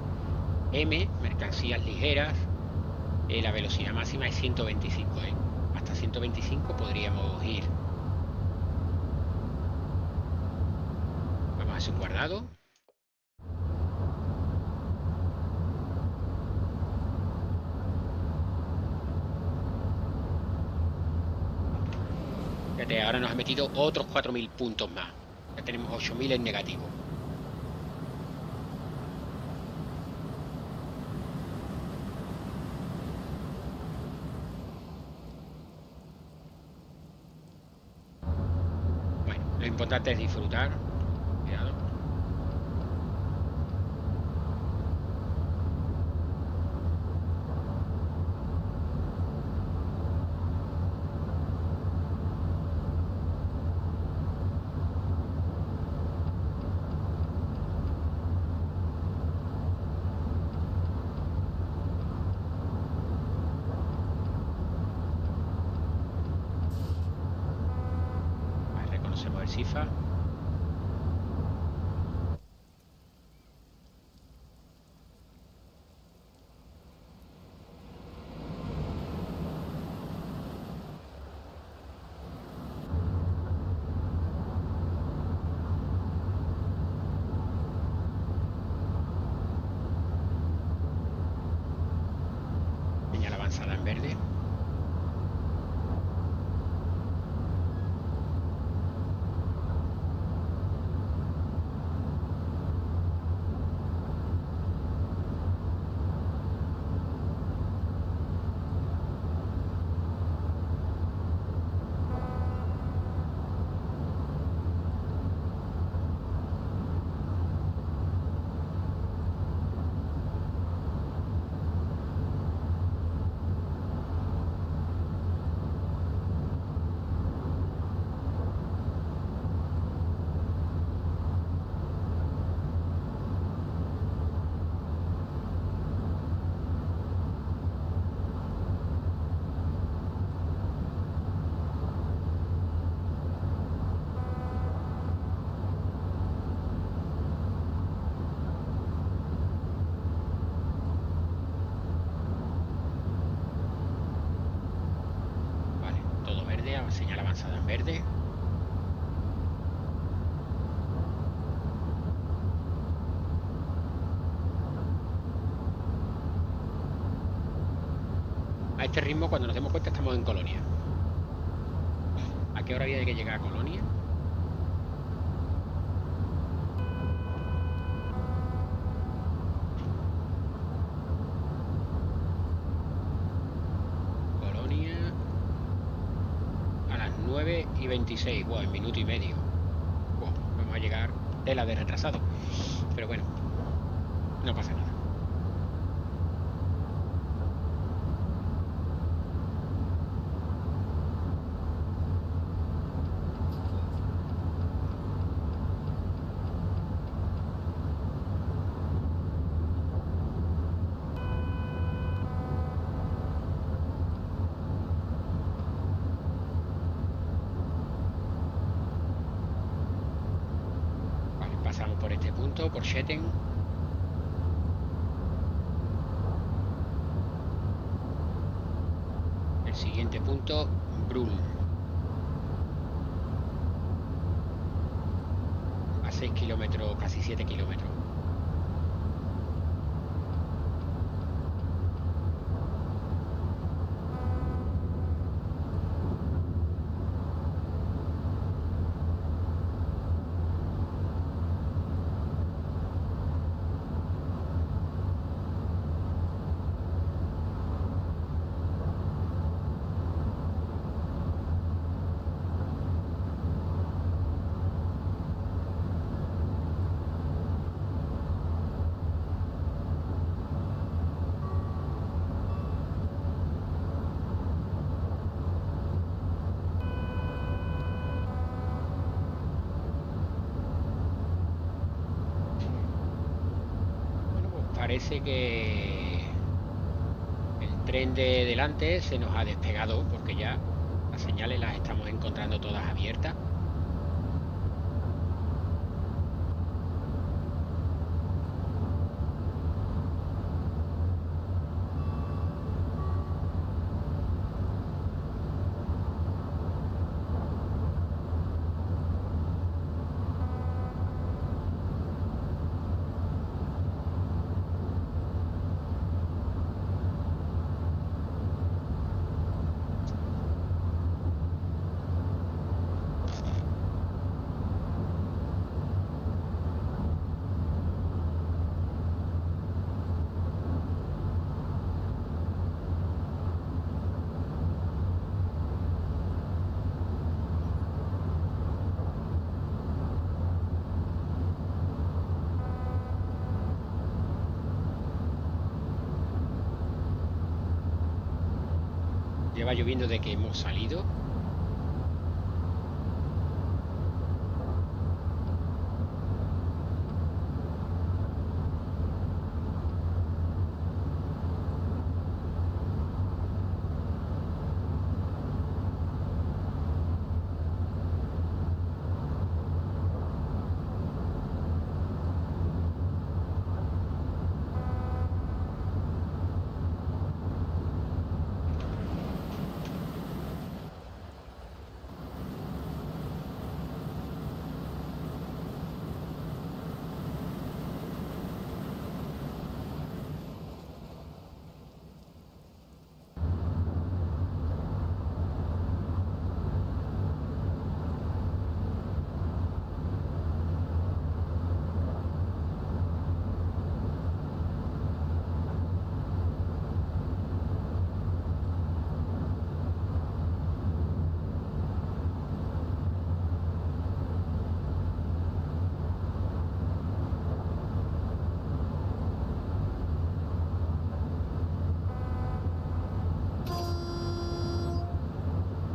M, mercancías ligeras, eh, la velocidad máxima es 125, ¿eh? hasta 125 podríamos ir. Vamos a hacer un guardado. Ahora nos ha metido otros 4.000 puntos más. Ya tenemos 8.000 en negativo. Bueno, lo importante es disfrutar. Cuidado. Reconocemos el SIFA. Este ritmo, cuando nos demos cuenta, estamos en Colonia. ¿A qué hora había que llegar a Colonia? Colonia a las 9 y 26, bueno, en minuto y medio. Buah, vamos a llegar tela de retrasado. Pero bueno, no pasa nada. Vale, pasamos punto, por Shetten. El siguiente punto, Brul. A 6 kilómetros, casi 7 kilómetros. Bueno, pues que el tren de delante se nos ha despegado porque ya las señales las estamos encontrando todas abiertas. Lleva lloviendo de que hemos salido.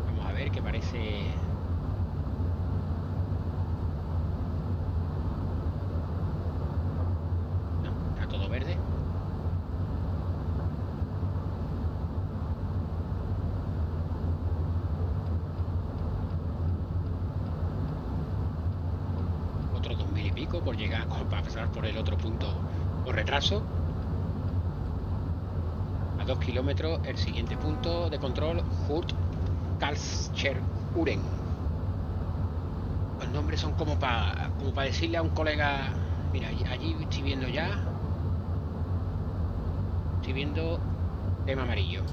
Vamos a ver que parece... No, está todo verde. Otros dos mil y pico por llegar, para pasar por el otro punto por retraso. A dos kilómetros, el siguiente punto de control, Hurt Karlscher Uren. Los nombres son como para decirle a un colega, mira, allí estoy viendo ya, estoy viendo tema amarillo.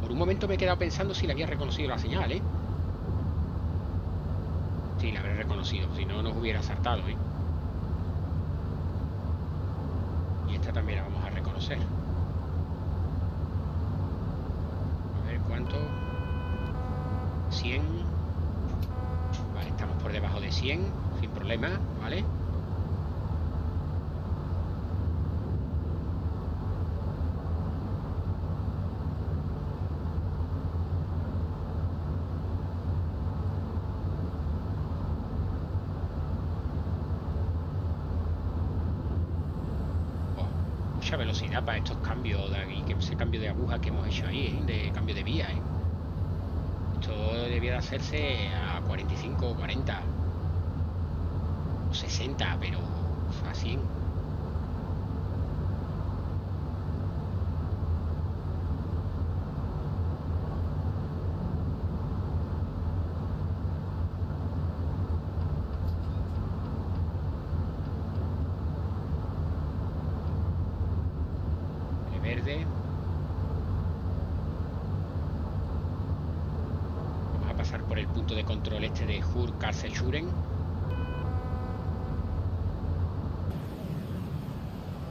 Por un momento me he quedado pensando si le había reconocido la señal, ¿eh? Sí, la habré reconocido, si no nos hubiera saltado, ¿eh? Y esta también la vamos a reconocer. A ver cuánto. 100. Vale, estamos por debajo de 100, sin problema, ¿vale? para estos cambios de aquí, que ese cambio de aguja que hemos hecho ahí, ¿eh? de cambio de vía. ¿eh? Esto debía de hacerse a 45, 40 o 60, pero a 100.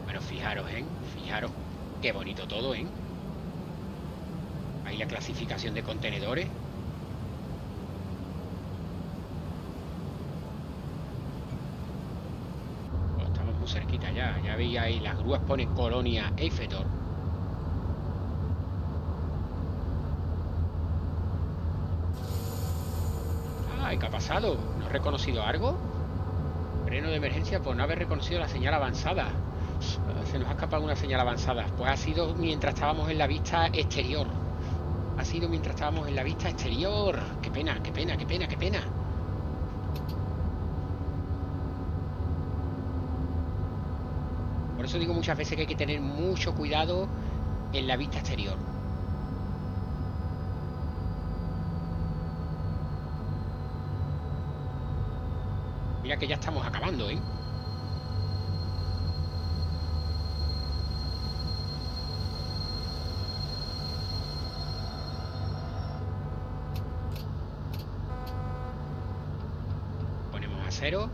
Bueno, fijaros, ¿eh? Fijaros. Qué bonito todo, ¿eh? Ahí la clasificación de contenedores. Pues estamos muy cerquita ya. Ya veis ahí, las grúas ponen Colonia Eifetor. Ay, ¿qué ha pasado? ¿No he reconocido algo? Freno de emergencia por no haber reconocido la señal avanzada. Se nos ha escapado una señal avanzada. Pues ha sido mientras estábamos en la vista exterior. Ha sido mientras estábamos en la vista exterior. Qué pena, qué pena, qué pena, qué pena. Por eso digo muchas veces que hay que tener mucho cuidado en la vista exterior. Mira que ya estamos acabando, ¿eh? Ponemos a cero.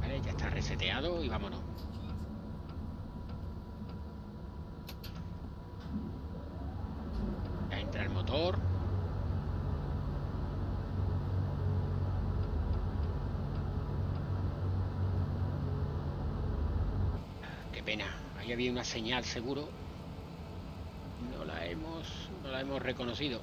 Vale, ya está reseteado y vámonos. Ya entra el motor. pena. Ahí había una señal seguro. No la hemos, no la hemos reconocido.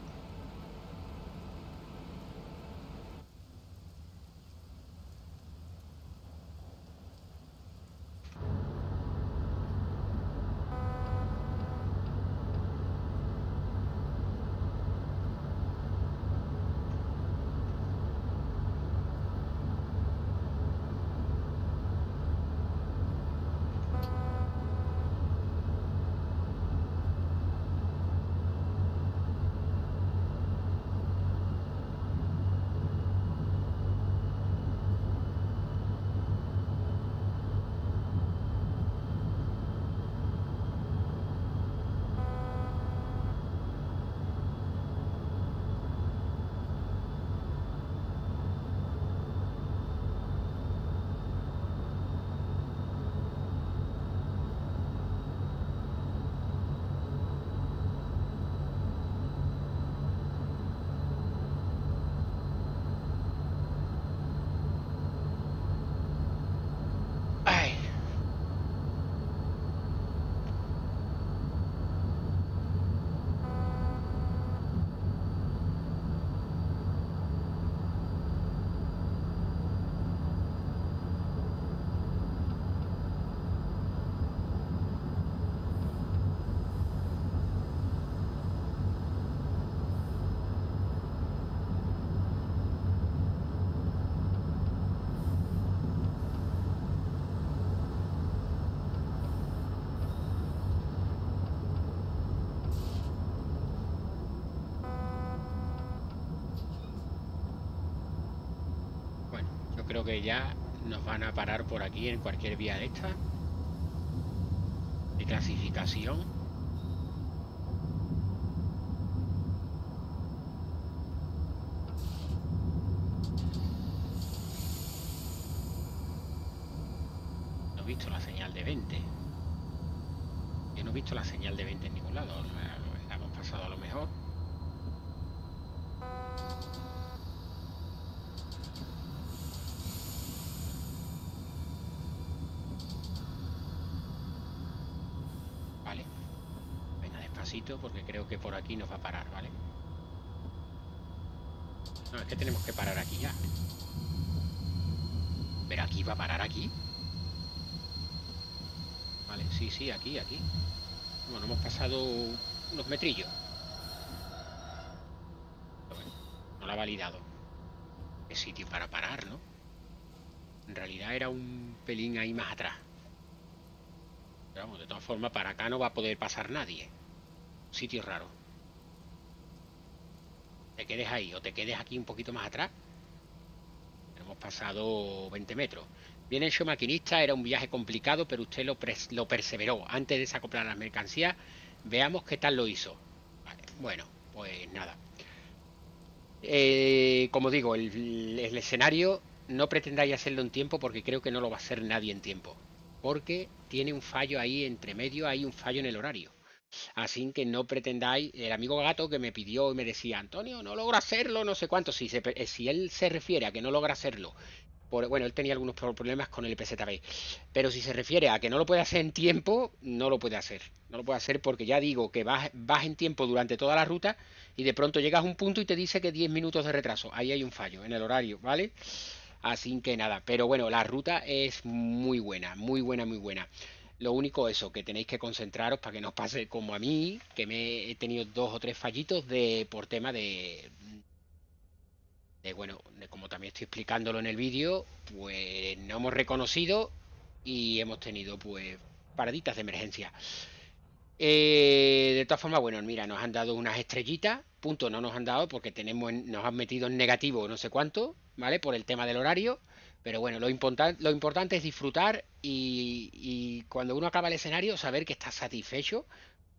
Que ya nos van a parar por aquí en cualquier vía de esta. De clasificación. No he visto la señal de 20. Yo no he visto la señal de 20 en ningún lado. La, la hemos pasado a lo mejor. Vale. Porque creo que por aquí nos va a parar, ¿vale? No, es que tenemos que parar aquí ya. Pero aquí va a parar aquí. Vale, sí, sí, aquí, aquí. Bueno, hemos pasado unos metrillos. No lo ha validado. Qué sitio para parar, ¿no? En realidad era un pelín ahí más atrás. Pero vamos, de todas formas, para acá no va a poder pasar nadie. Sitio raro. Te quedes ahí o te quedes aquí un poquito más atrás. Hemos pasado 20 metros. Bien hecho, maquinista, era un viaje complicado, pero usted lo, perseveró. Antes de desacoplar las mercancías, veamos qué tal lo hizo. Bueno, pues nada. Eh, como digo, el, el, escenario no pretendáis hacerlo en tiempo porque creo que no lo va a hacer nadie en tiempo. Porque tiene un fallo ahí entre medio, hay un fallo en el horario. Así que no pretendáis, el amigo gato que me pidió y me decía, Antonio, no logra hacerlo, no sé cuánto, si, se, si él se refiere a que no logra hacerlo por, bueno, él tenía algunos problemas con el PZB. Pero si se refiere a que no lo puede hacer en tiempo, no lo puede hacer. No lo puede hacer porque ya digo que vas, vas en tiempo durante toda la ruta y de pronto llegas a un punto y te dice que 10 minutos de retraso. Ahí hay un fallo en el horario, ¿vale? Así que nada, pero bueno, la ruta es muy buena, muy buena, muy buena. Lo único eso, que tenéis que concentraros para que no os pase como a mí, que me he tenido dos o tres fallitos de por tema de, bueno, de como también estoy explicándolo en el vídeo, pues no hemos reconocido y hemos tenido pues paraditas de emergencia. Eh, de todas formas, bueno, mira, nos han dado unas estrellitas, punto no nos han dado porque tenemos nos han metido en negativo no sé cuánto, ¿vale? Por el tema del horario. Pero bueno, lo, lo importante es disfrutar y, cuando uno acaba el escenario, saber que está satisfecho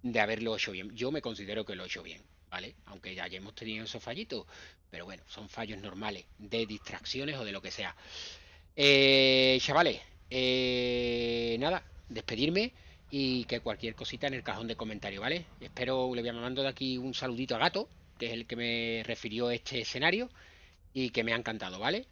de haberlo hecho bien. Yo me considero que lo he hecho bien. ¿vale? Aunque ya hayamos tenido esos fallitos, pero bueno, son fallos normales de distracciones o de lo que sea. Eh, chavales, eh, nada, despedirme y que cualquier cosita en el cajón de comentarios, ¿vale? Espero, le voy a mandando de aquí un saludito a Gato, que es el que me refirió este escenario y que me ha encantado, ¿vale?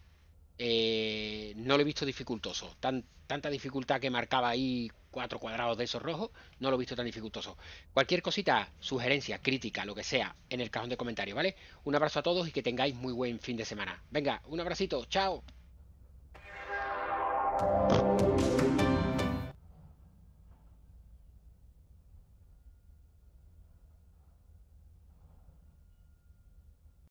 Eh, no lo he visto dificultoso. Tan, tanta dificultad que marcaba ahí cuatro cuadrados de esos rojos, no lo he visto tan dificultoso. Cualquier cosita, sugerencia, crítica, lo que sea, en el cajón de comentarios, ¿vale? Un abrazo a todos y que tengáis muy buen fin de semana. Venga, un abracito, chao.